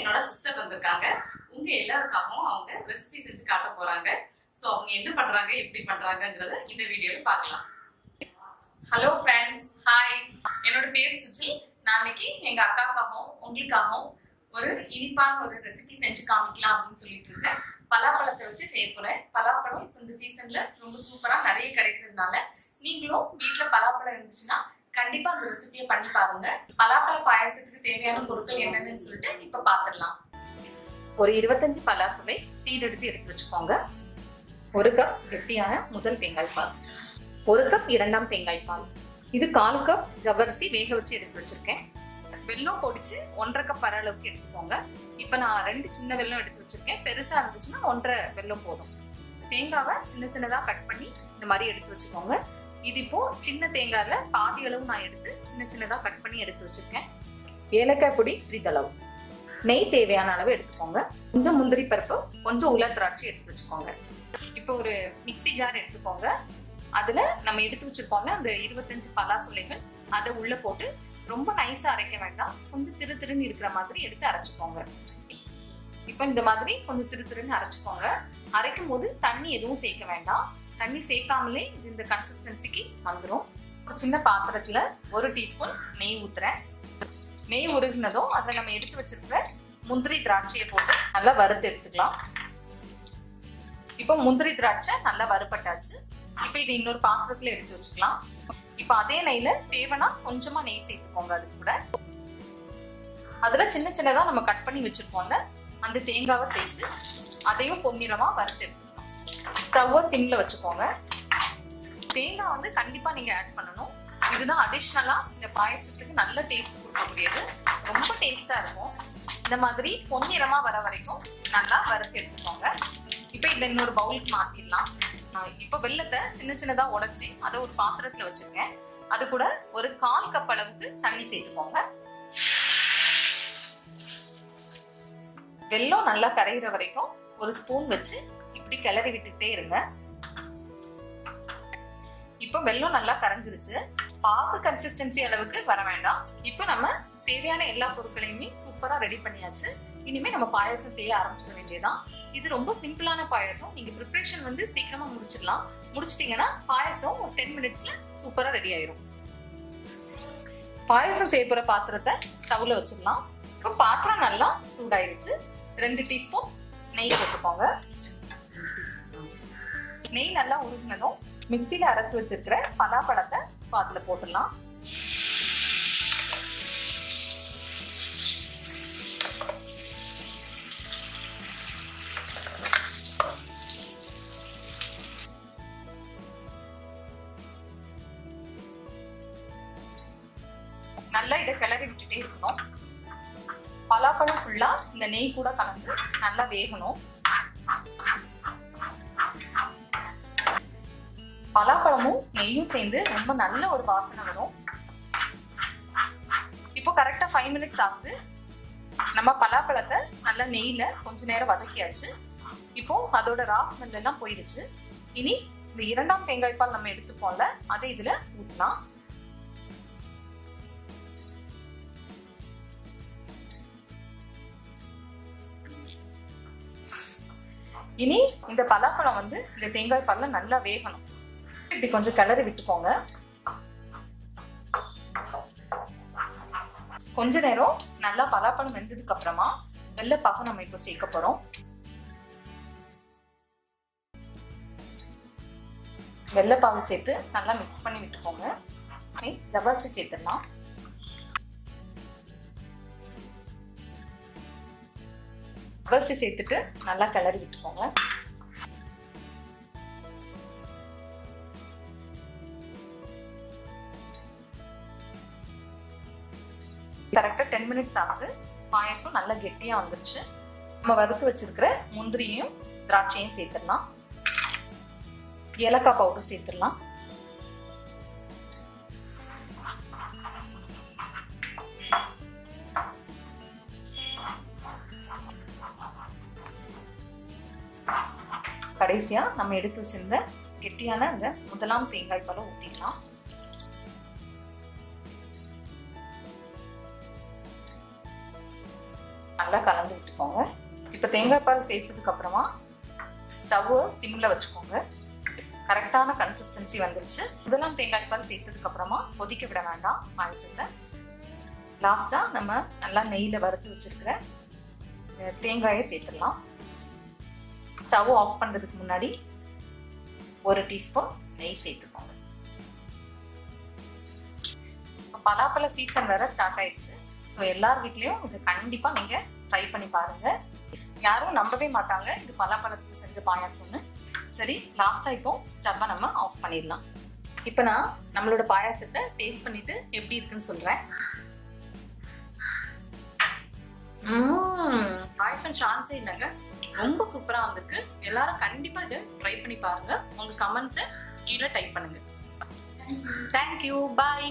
என்னோட சிஸ்டர் வந்திருக்காங்க. உங்க எல்லாருக்காகவும் அவங்க ரெசிபி செஞ்சு காட்ட போறாங்க. ஸோ அவங்க என்ன பண்றாங்க எப்படி பண்றாங்கங்கிறத இந்த வீடியோவில் பார்க்கலாம். ஹலோ ஃப்ரெண்ட்ஸ் ஹாய் என்னோட பேர் சுஜி. நான் இன்னைக்கு எங்க அக்காக்காகவும் உங்களுக்காகவும் ஒரு இனிப்பான ஒரு ரெசிபி செஞ்சு காமிக்கலாம் அப்படின்னு சொல்லிட்டு இருக்கேன். பலாப்பழத்தை வச்சு செய்ய போறேன். பலாப்பழம் இப்போ இந்த சீசன்ல ரொம்ப சூப்பரா நிறைய கிடைக்கிறதுனால நீங்களும் வீட்டில் பலாப்பழம் இருந்துச்சுன்னா கண்டிப்பா அந்த ரெசிபியை பண்ணி பாருங்க. பலாப்பழ பாயாசத்துக்கு தேவையான பொருட்கள் என்னென்னு சொல்லிட்டு இப்ப பாத்துடலாம். ஒரு இருபத்தஞ்சு பலாசுவை சீடு எடுத்து எடுத்து வச்சுக்கோங்க. ஒரு கப் கெட்டியான முதல் தேங்காய் பால். ஒரு கப் இரண்டாம் தேங்காய் பால். இது கால் கப் ஜவ்வரிசி வேக வச்சு எடுத்து வச்சிருக்கேன். வெல்லம் பொடிச்சு ஒன்றரை கப் வர அளவுக்கு எடுத்துக்கோங்க. இப்ப நான் ரெண்டு சின்ன வெல்லம் எடுத்து வச்சிருக்கேன். பெருசா இருந்துச்சுன்னா ஒன்றரை வெல்லம் போதும். தேங்காவை சின்ன சின்னதா கட் பண்ணி இந்த மாதிரி எடுத்து வச்சுக்கோங்க. இது இப்போ சின்ன தேங்காயில பாதி அளவு நான் எடுத்து சின்ன சின்னதா கட் பண்ணி எடுத்து வச்சிருக்கேன். ஏலக்காய் பொடி சிறிதளவு. நெய் தேவையான அளவு எடுத்துக்கோங்க. கொஞ்சம் முந்திரி பருப்பு கொஞ்சம் உலர் திராட்சை எடுத்து வச்சுக்கோங்க. இப்போ ஒரு மிக்சி ஜார் எடுத்துக்கோங்க. அதுல நம்ம எடுத்து வச்சிருக்கோம்ல அந்த இருபத்தஞ்சு பலாசுலைகள் அதை உள்ள போட்டு ரொம்ப நைஸா அரைக்க வேண்டாம். கொஞ்சம் திரு திருன்னு இருக்கிற மாதிரி எடுத்து அரைச்சுக்கோங்க. இப்போ இந்த மாதிரி கொஞ்சம் சிறு சிறுன்னு அரைச்சுக்கோங்க. அரைக்கும் போது தண்ணி எதுவும் சேர்க்க வேண்டாம். தண்ணி சேர்க்காமலே இது இந்த கன்சிஸ்டன்சிக்கு வந்துடும் ஒரு சின்ன பாத்திரத்துல ஒரு டீஸ்பூன் நெய் ஊத்துறேன். நெய் உருகினதும் அதில் நம்ம எடுத்து வச்சிருக்கிற முந்திரி திராட்சையை போட்டு நல்லா வறுத்து எடுத்துக்கலாம். இப்போ முந்திரி திராட்சை நல்லா வறுப்பட்டாச்சு இப்போ இதை இன்னொரு பாத்திரத்துல எடுத்து வச்சுக்கலாம். இப்போ அதே நெய்ல தேவைன்னா கொஞ்சமா நெய் சேர்த்துக்கோங்க அது கூட. அதுல சின்ன சின்னதா நம்ம கட் பண்ணி வச்சிருக்கோம்ல அந்த தேங்காவை சேர்த்து அதையும் பொன்னிறமா வறுத்து எடுத்துக்கலாம். ஸ்டவ்வை சிம்ல வச்சுக்கோங்க. தேங்காய் வந்து கண்டிப்பா நீங்க ஆட் பண்ணணும். இதுதான் அடிஷ்னலா இந்த பாயசத்துக்கு நல்ல டேஸ்ட் கொடுக்கக்கூடியது. ரொம்ப டேஸ்டா இருக்கும். இந்த மாதிரி பொன்னிறமா வர வரைக்கும் நல்லா வறுத்து எடுத்துக்கோங்க. இப்போ இதை இன்னொரு பவுலுக்கு மாத்திடலாம். இப்போ வெள்ளத்தை சின்ன சின்னதா உடைச்சி அதை ஒரு பாத்திரத்துல வச்சிருக்கேன். அது கூட ஒரு கால் கப் அளவுக்கு தண்ணி சேர்த்துக்கோங்க. வெல்லம் நல்லா கரைகிற வரைக்கும் ஒரு ஸ்பூன் வச்சு இப்படி கிளறி விட்டுக்கிட்டே இருங்க. இப்போ வெல்லம் நல்லா கரைஞ்சிருச்சு. பாகு கன்சிஸ்டன்சி அளவுக்கு வர வேண்டாம். இப்போ நம்ம தேவையான எல்லா பொருட்களையுமே சூப்பரா ரெடி பண்ணியாச்சு. இனிமே நம்ம பாயாசம் செய்ய ஆரம்பிச்சிட வேண்டியதான் இது ரொம்ப சிம்பிளான பாயாசம். நீங்க ப்ரிப்பரேஷன் வந்து சீக்கிரமா முடிச்சிடலாம். முடிச்சிட்டீங்கன்னா பாயாசம் ஒரு டென் மினிட்ஸ்ல சூப்பரா ரெடி ஆயிரும். பாயாசம் செய்ய போற பாத்திரத்தை ஸ்டவ்ல வச்சிடலாம். இப்போ பாத்திரம் நல்லா சூடாயிருச்சு. ரெண்டு டீஸ்பூன் நெய் போட்டுக்கோங்க. நெய் நல்லா உருகினதும் மிக்சியில அரைச்சு வச்சிருக்கிற பலாப்பழத்தை பாத்துல போட்டுடலாம். நல்லா இதை கிளறி விட்டுட்டே இருக்கணும். பலாப்பழம் ஃபுல்லா இந்த நெய் கூட கலந்து நல்லா வேகணும். பலாப்பழமும் நெய்யும் சேர்ந்து ரொம்ப நல்ல ஒரு வாசனை வரும். இப்போ கரெக்டா ஃபைவ் மினிட்ஸ் ஆகுது. நம்ம பலாப்பழத்தை நல்லா நெய்யில் கொஞ்ச நேரம் வதக்கியாச்சு. இப்போ அதோட ரா ஸ்மெல் போயிடுச்சு இனி இந்த இரண்டாம் தேங்காய் பால் நம்ம எடுத்துப்போம்ல அதை இதுல ஊற்றலாம் இனி இந்த பலாப்பழம் வந்து இந்த தேங்காய் பால்ல நல்லா வேகணும். இப்படி கொஞ்சம் கிளறி விட்டுக்கோங்க. கொஞ்ச நேரம் நல்லா பலாப்பழம் வெந்ததுக்கு அப்புறமா வெள்ளைப்பாகம் நம்ம இப்போ சேர்க்க போறோம். வெள்ளைப்பாகு சேர்த்து நல்லா மிக்ஸ் பண்ணி விட்டுக்கோங்க. ஜவாசி சேர்த்துடலாம். ஜவ்வரிசி சேர்த்துட்டு நல்லா கிளறி விட்டுக்கோங்க. கரெக்டா டென் மினிட்ஸ் ஆகுது. பாயசம் நல்லா கெட்டியா வந்துருச்சு. நம்ம வறுத்து வச்சிருக்கிற முந்திரியும் திராட்சையும் சேர்த்துடலாம். ஏலக்காய் பவுடர் சேர்த்துடலாம். கடைசியா நம்ம எடுத்து வச்சிருந்த கெட்டியான இந்த முதலாம் தேங்காய் பழம் ஊற்றிக்கலாம் நல்லா கலந்து விட்டுக்கோங்க. இப்போ தேங்காய் பால் சேர்த்ததுக்கு அப்புறமா ஸ்டவ்வை சிம்மில் வச்சுக்கோங்க. கரெக்டான கன்சிஸ்டன்சி வந்துருச்சு. இதெல்லாம் தேங்காய் பால் சேர்த்ததுக்கு அப்புறமா கொதிக்க விட வேண்டாம். பாயசத்தை. லாஸ்ட்டாக நம்ம நல்லா நெய்யில் வறுத்து வச்சிருக்கிற தேங்காயை சேர்த்துடலாம். ஸ்டவ் ஆஃப் பண்ணுறதுக்கு முன்னாடி ஒரு டீஸ்பூன் நெய் சேர்த்துக்கோங்க. இப்போ பலாப்பழ சீசன் வேற ஸ்டார்ட் ஆயிடுச்சு. ஸோ எல்லார் வீட்லேயும் இது கண்டிப்பாக நீங்கள் ட்ரை பண்ணி பாருங்க. யாரும் நம்பவே மாட்டாங்க இது பலாப்பழத்தில் செஞ்ச பாயாசம்னு. சரி லாஸ்ட்டாக இப்போ ஸ்டவ்வை நம்ம ஆஃப் பண்ணிடலாம். இப்போ நான் நம்மளோட பாயாசத்தை டேஸ்ட் பண்ணிட்டு எப்படி இருக்குன்னு சொல்கிறேன் பாயசம் சான்ஸே இல்லைங்க. ரொம்ப சூப்பரா வந்திருக்கு. எல்லாரும் கண்டிப்பா இதை ட்ரை பண்ணி பாருங்க. உங்க கமெண்ட்ஸை கீழே டைப் பண்ணுங்க. Thank you bye